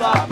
감사합니다.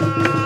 Ai,